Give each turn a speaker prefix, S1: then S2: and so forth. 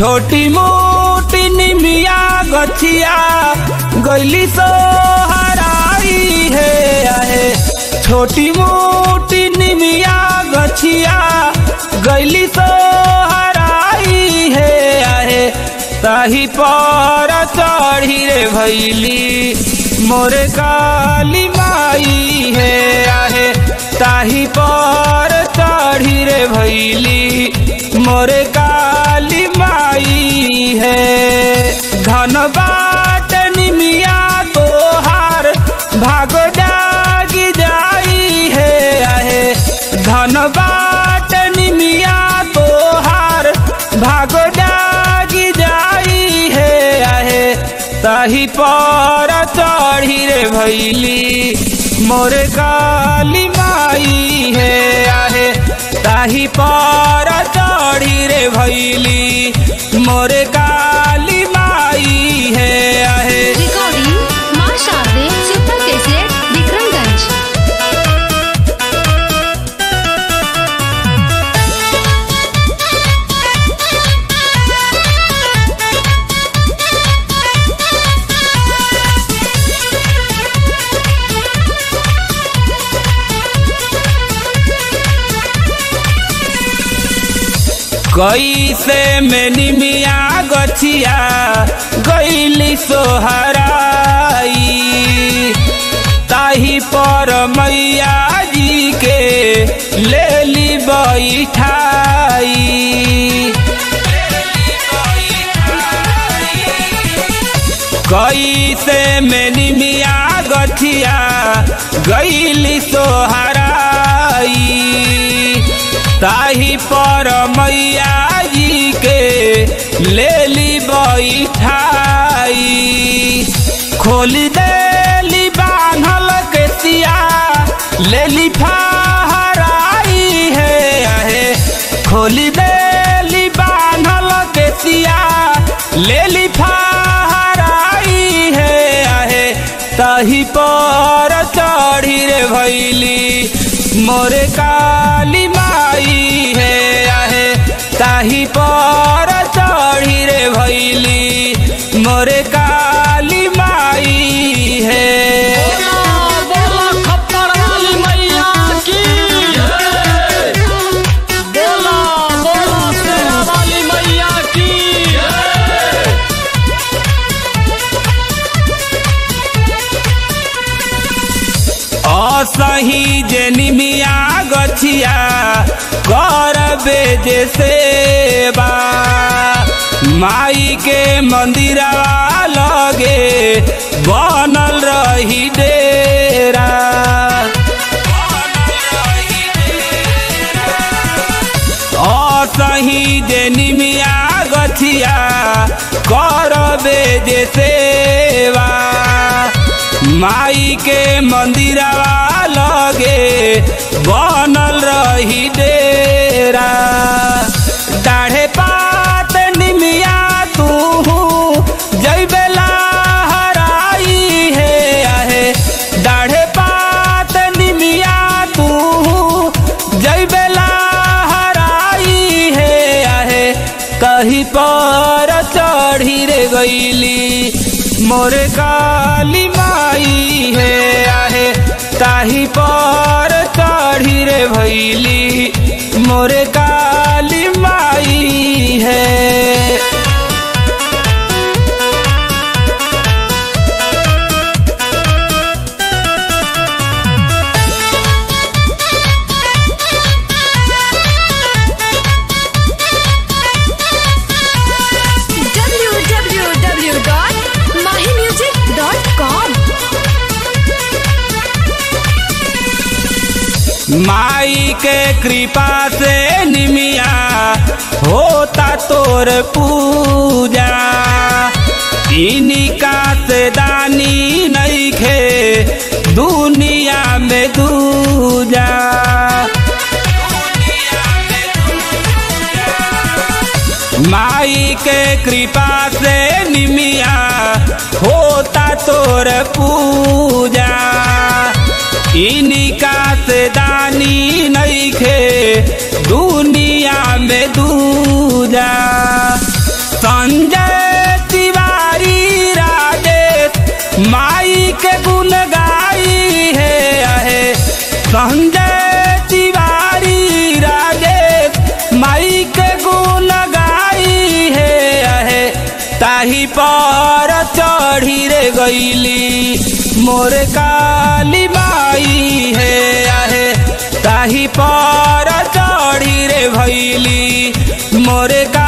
S1: छोटी मोटी निमिया गछिया, गैली सो हराई है, आहे। छोटी मोटी निमिया गछिया, गैली सो हराई है, आहे। ताही पर चढ़ी रे भैली, मोरे काली माई है, आहे। ताही पर चढ़ी रे भैली, मोरे काली ताही पर चढ़ी रे भैली। मोरे काली माई है, आहे। ताही पर चढ़ी रे भैली। मोरे काली कैसे में निमिया गछिया गैली सोहराई। ताही पर मैया जी के ले ली बैठाई। कैसे में निमिया गछिया गैली सोहराई। ताही पर ले ली बैठाई खोली देली बांधल के सिया। ले ली फहराई है आहे खोली देली बांधल के सिया। ले ली फहराई है आहे ताही पर चढ़ी रे भैली। मोरे काली जे निमिया गछिया करबे जे सेवा। माई के मंदिरवा लगे, बनल रही डेरा। असही जे निमिया गछिया करबे सेवा। माई के मंदिरवा बनल रही डेरा। दाढ़े पात निमिया तू जैबेला हराई है, आहे। दाढ़े पात निमिया तू जैबेला हराई है, आहे। कहीं पर चढ़ी रे गईली, मोरे काली माई है, आहे। ताही पर चढ़ी रे भैली मोरे काली माई के कृपा से निमिया होता तोर पूजा। इनिका से दानी नहीं खे दुनिया में दूजा। माई के कृपा से निमिया होता तोर पूजा। इनिका दानी नहीं खे दुनिया में दूजा। संजय तिवारी राजेश माई के गुन गाई है अहे संजय तिवारी राजेश माई के गुन गाई है अहे ताही पर चढ़ी रे गईली, मोर काली माई है। कहीं पारा चढ़ी रे भैली मोरे का